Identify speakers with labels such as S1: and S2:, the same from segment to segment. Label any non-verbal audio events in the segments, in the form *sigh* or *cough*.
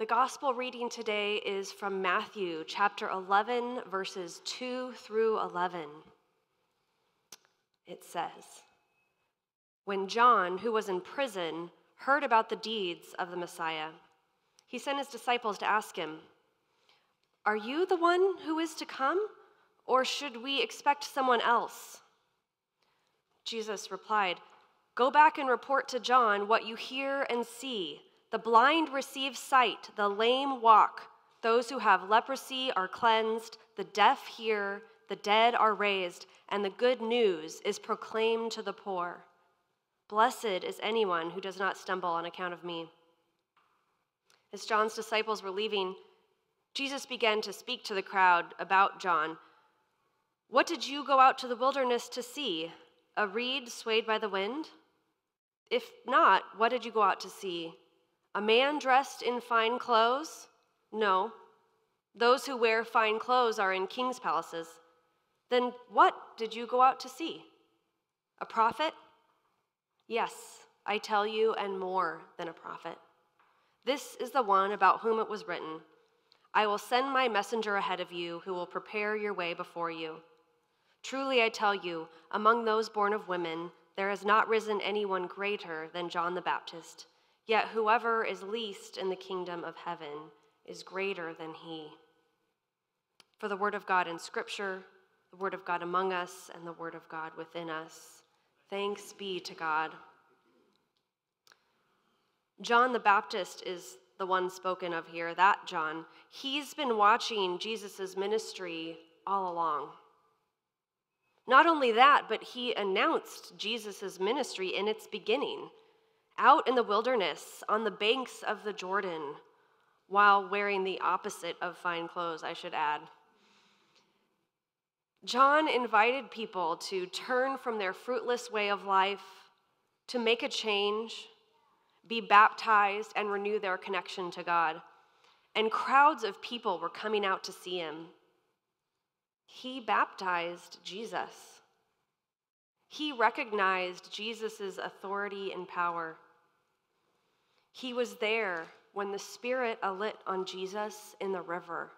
S1: The gospel reading today is from Matthew chapter 11, verses 2 through 11. It says, When John, who was in prison, heard about the deeds of the Messiah, he sent his disciples to ask him, Are you the one who is to come, or should we expect someone else? Jesus replied, Go back and report to John what you hear and see. The blind receive sight, the lame walk, those who have leprosy are cleansed, the deaf hear, the dead are raised, and the good news is proclaimed to the poor. Blessed is anyone who does not stumble on account of me. As John's disciples were leaving, Jesus began to speak to the crowd about John. What did you go out to the wilderness to see? A reed swayed by the wind? If not, what did you go out to see? A man dressed in fine clothes? No. Those who wear fine clothes are in king's palaces. Then what did you go out to see? A prophet? Yes, I tell you, and more than a prophet. This is the one about whom it was written I will send my messenger ahead of you who will prepare your way before you. Truly, I tell you, among those born of women, there has not risen anyone greater than John the Baptist. Yet whoever is least in the kingdom of heaven is greater than he. For the word of God in Scripture, the word of God among us, and the word of God within us. Thanks be to God. John the Baptist is the one spoken of here, that John. He's been watching Jesus' ministry all along. Not only that, but he announced Jesus' ministry in its beginning out in the wilderness on the banks of the Jordan while wearing the opposite of fine clothes, I should add. John invited people to turn from their fruitless way of life, to make a change, be baptized, and renew their connection to God. And crowds of people were coming out to see him. He baptized Jesus. He recognized Jesus' authority and power. He was there when the Spirit alit on Jesus in the river.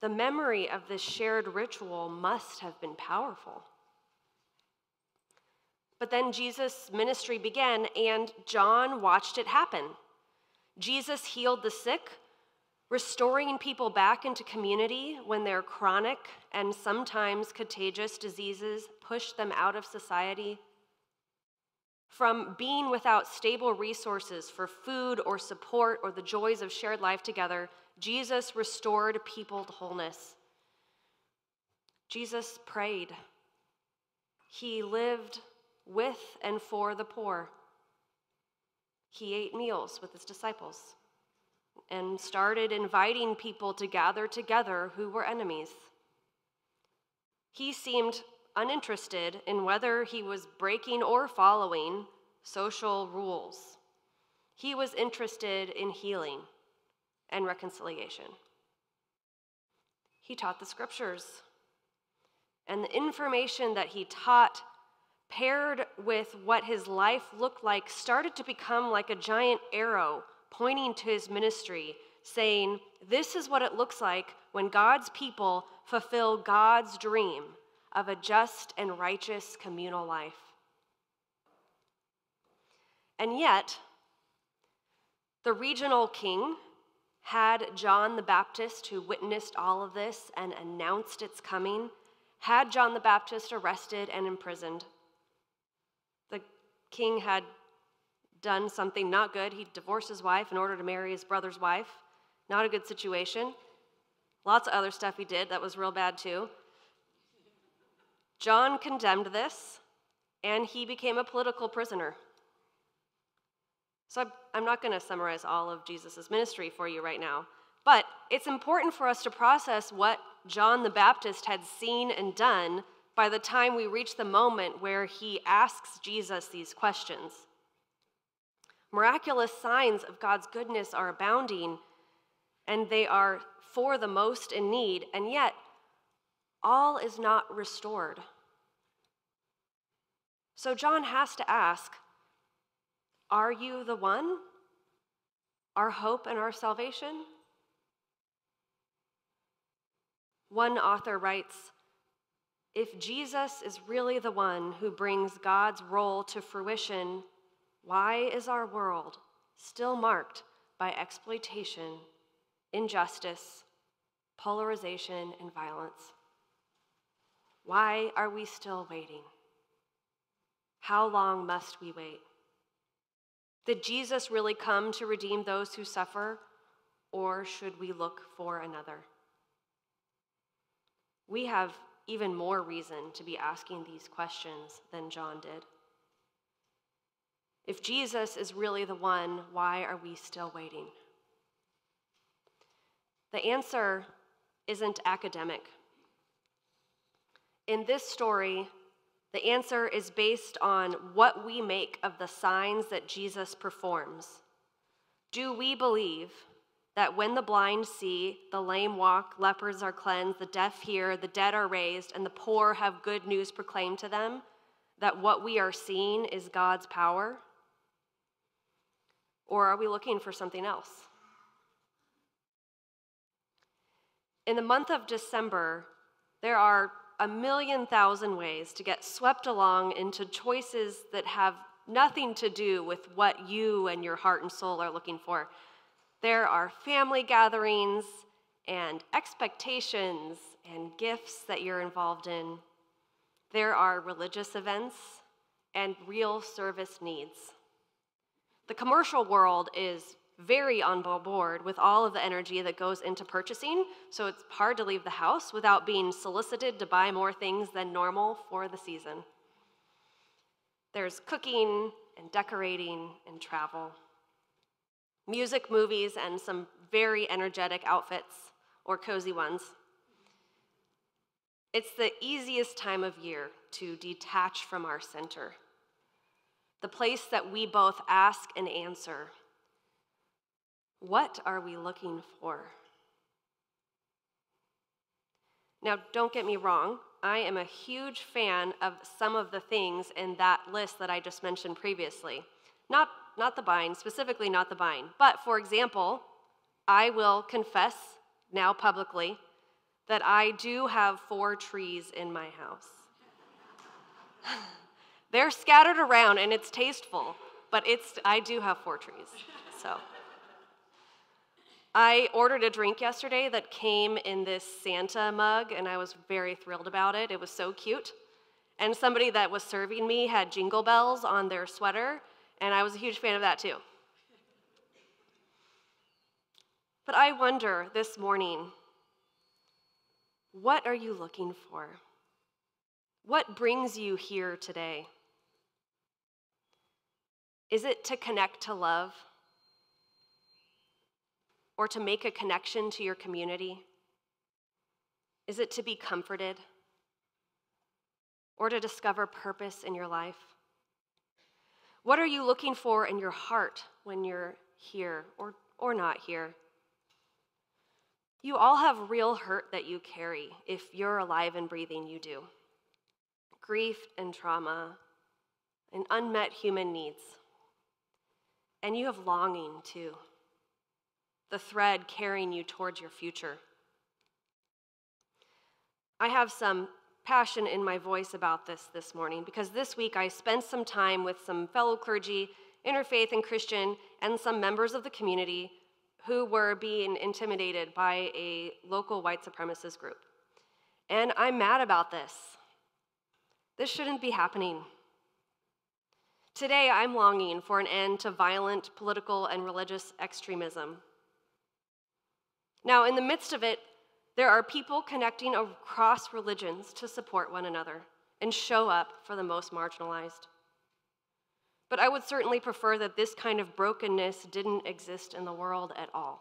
S1: The memory of this shared ritual must have been powerful. But then Jesus' ministry began, and John watched it happen. Jesus healed the sick, restoring people back into community when their chronic and sometimes contagious diseases pushed them out of society from being without stable resources for food or support or the joys of shared life together, Jesus restored people to wholeness. Jesus prayed. He lived with and for the poor. He ate meals with his disciples and started inviting people to gather together who were enemies. He seemed uninterested in whether he was breaking or following social rules. He was interested in healing and reconciliation. He taught the scriptures. And the information that he taught, paired with what his life looked like, started to become like a giant arrow pointing to his ministry, saying, This is what it looks like when God's people fulfill God's dream of a just and righteous communal life. And yet, the regional king had John the Baptist, who witnessed all of this and announced its coming, had John the Baptist arrested and imprisoned. The king had done something not good. He divorced his wife in order to marry his brother's wife. Not a good situation. Lots of other stuff he did that was real bad too. John condemned this, and he became a political prisoner. So I'm not going to summarize all of Jesus' ministry for you right now, but it's important for us to process what John the Baptist had seen and done by the time we reach the moment where he asks Jesus these questions. Miraculous signs of God's goodness are abounding, and they are for the most in need, and yet all is not restored. So John has to ask Are you the one? our hope and our salvation? One author writes If Jesus is really the one who brings God's role to fruition, why is our world still marked by exploitation, injustice, polarization, and violence? Why are we still waiting? How long must we wait? Did Jesus really come to redeem those who suffer, or should we look for another? We have even more reason to be asking these questions than John did. If Jesus is really the one, why are we still waiting? The answer isn't academic. In this story, the answer is based on what we make of the signs that Jesus performs. Do we believe that when the blind see, the lame walk, lepers are cleansed, the deaf hear, the dead are raised, and the poor have good news proclaimed to them, that what we are seeing is God's power? Or are we looking for something else? In the month of December, there are a million thousand ways to get swept along into choices that have nothing to do with what you and your heart and soul are looking for. There are family gatherings and expectations and gifts that you're involved in. There are religious events and real service needs. The commercial world is very on board with all of the energy that goes into purchasing, so it's hard to leave the house without being solicited to buy more things than normal for the season. There's cooking and decorating and travel, music, movies, and some very energetic outfits or cozy ones. It's the easiest time of year to detach from our center, the place that we both ask and answer what are we looking for? Now, don't get me wrong, I am a huge fan of some of the things in that list that I just mentioned previously. Not, not the buying, specifically not the buying. But for example, I will confess now publicly that I do have four trees in my house. *laughs* They're scattered around and it's tasteful, but it's, I do have four trees. So. I ordered a drink yesterday that came in this Santa mug, and I was very thrilled about it. It was so cute. And somebody that was serving me had jingle bells on their sweater, and I was a huge fan of that too. But I wonder this morning what are you looking for? What brings you here today? Is it to connect to love? Or to make a connection to your community? Is it to be comforted or to discover purpose in your life? What are you looking for in your heart when you're here or, or not here? You all have real hurt that you carry. If you're alive and breathing, you do. Grief and trauma and unmet human needs. And you have longing too the thread carrying you towards your future. I have some passion in my voice about this this morning because this week I spent some time with some fellow clergy, interfaith and Christian, and some members of the community who were being intimidated by a local white supremacist group. And I'm mad about this. This shouldn't be happening. Today, I'm longing for an end to violent political and religious extremism. Now, in the midst of it, there are people connecting across religions to support one another and show up for the most marginalized. But I would certainly prefer that this kind of brokenness didn't exist in the world at all.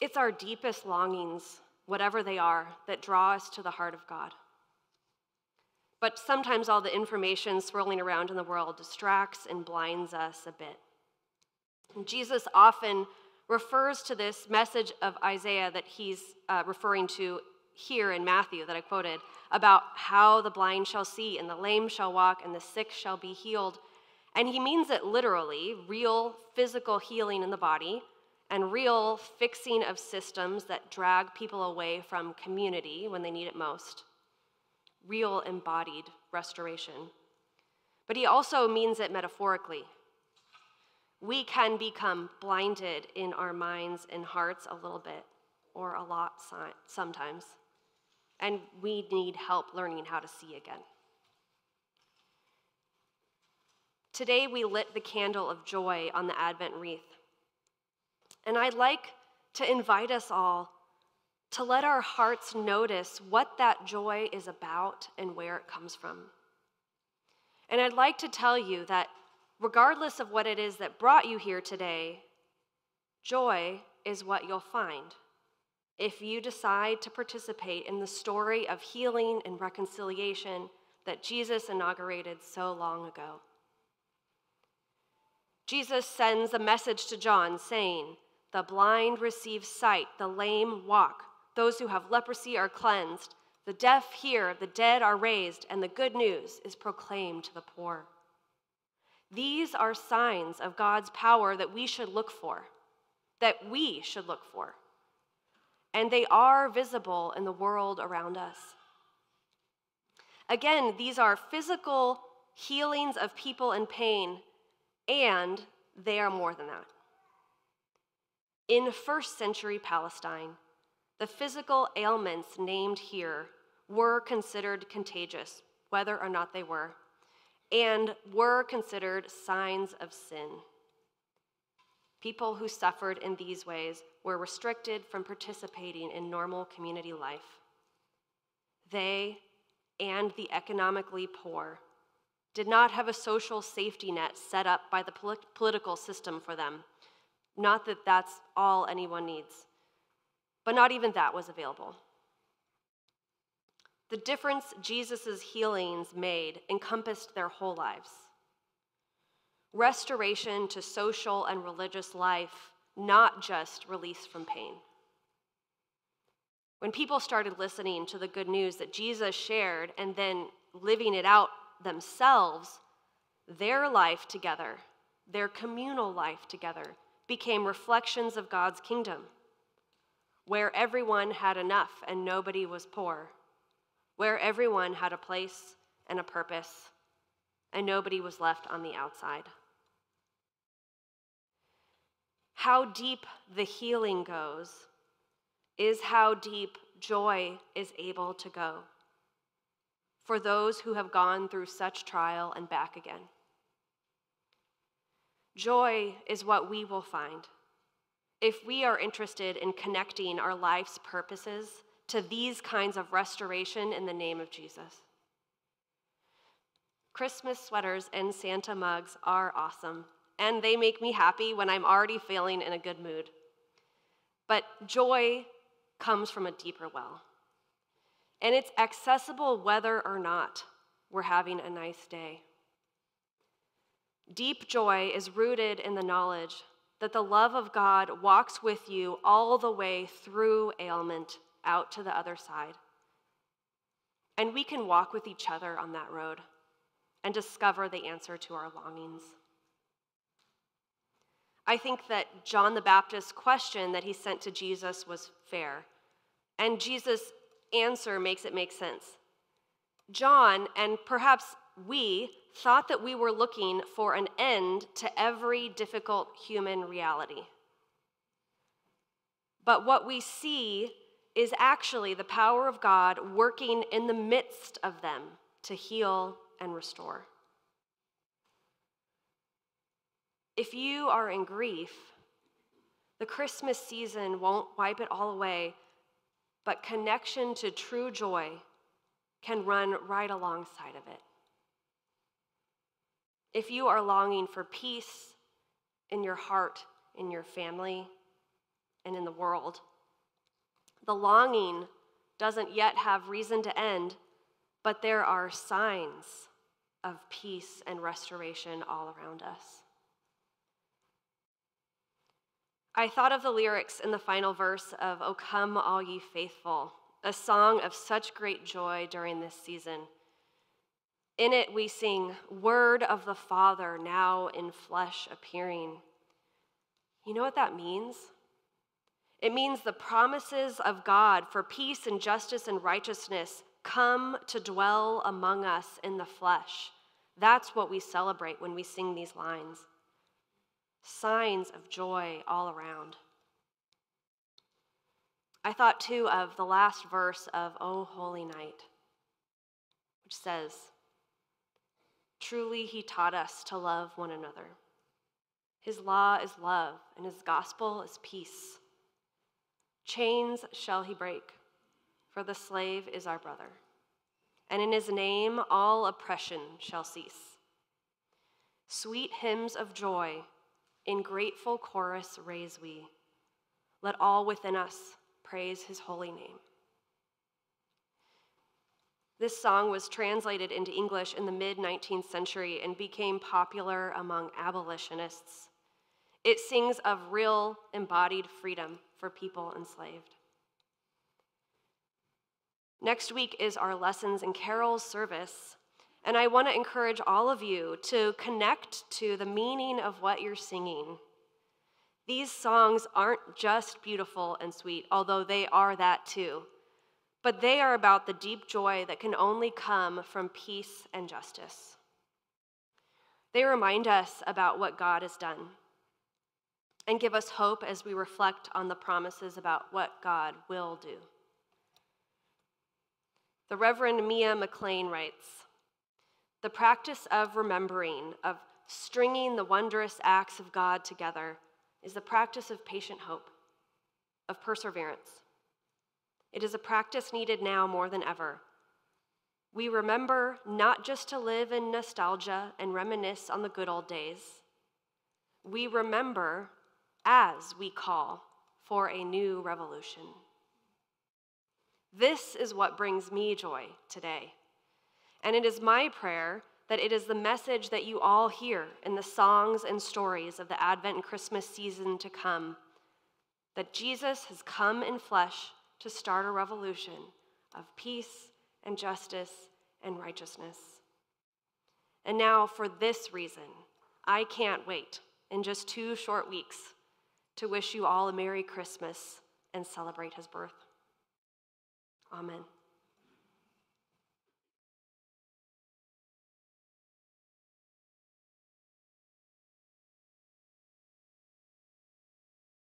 S1: It's our deepest longings, whatever they are, that draw us to the heart of God. But sometimes all the information swirling around in the world distracts and blinds us a bit. And Jesus often refers to this message of Isaiah that he's uh, referring to here in Matthew that I quoted about how the blind shall see and the lame shall walk and the sick shall be healed. And he means it literally real physical healing in the body and real fixing of systems that drag people away from community when they need it most. Real embodied restoration. But he also means it metaphorically. We can become blinded in our minds and hearts a little bit, or a lot sometimes. And we need help learning how to see again. Today, we lit the candle of joy on the Advent wreath. And I'd like to invite us all to let our hearts notice what that joy is about and where it comes from. And I'd like to tell you that regardless of what it is that brought you here today, joy is what you'll find if you decide to participate in the story of healing and reconciliation that Jesus inaugurated so long ago. Jesus sends a message to John saying, The blind receive sight, the lame walk, those who have leprosy are cleansed, the deaf hear, the dead are raised, and the good news is proclaimed to the poor. These are signs of God's power that we should look for, that we should look for. And they are visible in the world around us. Again, these are physical healings of people in pain and they are more than that. In first century Palestine, the physical ailments named here were considered contagious, whether or not they were, and were considered signs of sin. People who suffered in these ways were restricted from participating in normal community life. They and the economically poor did not have a social safety net set up by the polit- political system for them. Not that that's all anyone needs, but not even that was available. The difference Jesus' healings made encompassed their whole lives. Restoration to social and religious life, not just release from pain. When people started listening to the good news that Jesus shared and then living it out themselves, their life together, their communal life together, became reflections of God's kingdom, where everyone had enough and nobody was poor, where everyone had a place and a purpose, and nobody was left on the outside. How deep the healing goes is how deep joy is able to go for those who have gone through such trial and back again. Joy is what we will find if we are interested in connecting our life's purposes to these kinds of restoration in the name of Jesus. Christmas sweaters and Santa mugs are awesome, and they make me happy when I'm already feeling in a good mood. But joy comes from a deeper well and it's accessible whether or not we're having a nice day. Deep joy is rooted in the knowledge that the love of God walks with you all the way through ailment out to the other side. And we can walk with each other on that road and discover the answer to our longings. I think that John the Baptist's question that he sent to Jesus was fair. And Jesus answer makes it make sense. John, and perhaps we, thought that we were looking for an end to every difficult human reality. But what we see is actually the power of God working in the midst of them to heal and restore. If you are in grief, the Christmas season won't wipe it all away, but connection to true joy can run right alongside of it. If you are longing for peace in your heart, in your family, and in the world, the longing doesn't yet have reason to end, but there are signs of peace and restoration all around us. I thought of the lyrics in the final verse of O Come, All Ye Faithful, a song of such great joy during this season. In it, we sing, Word of the Father, now in flesh appearing. You know what that means? It means the promises of God for peace and justice and righteousness come to dwell among us in the flesh. That's what we celebrate when we sing these lines. Signs of joy all around. I thought too of the last verse of O Holy Night, which says, Truly, he taught us to love one another. His law is love, and his gospel is peace. Chains shall he break, for the slave is our brother. And in his name all oppression shall cease. Sweet hymns of joy in grateful chorus raise we. Let all within us praise his holy name. This song was translated into English in the mid 19th century and became popular among abolitionists. It sings of real embodied freedom for people enslaved. Next week is our Lessons and Carols service, and I want to encourage all of you to connect to the meaning of what you're singing. These songs aren't just beautiful and sweet, although they are that too but they are about the deep joy that can only come from peace and justice. They remind us about what God has done and give us hope as we reflect on the promises about what God will do. The Reverend Mia McLean writes The practice of remembering, of stringing the wondrous acts of God together, is the practice of patient hope, of perseverance. It is a practice needed now more than ever. We remember not just to live in nostalgia and reminisce on the good old days. We remember as we call for a new revolution. This is what brings me joy today. And it is my prayer that it is the message that you all hear in the songs and stories of the Advent and Christmas season to come that Jesus has come in flesh to start a revolution of peace and justice and righteousness. And now, for this reason, I can't wait in just two short weeks to wish you all a Merry Christmas and celebrate his birth. Amen.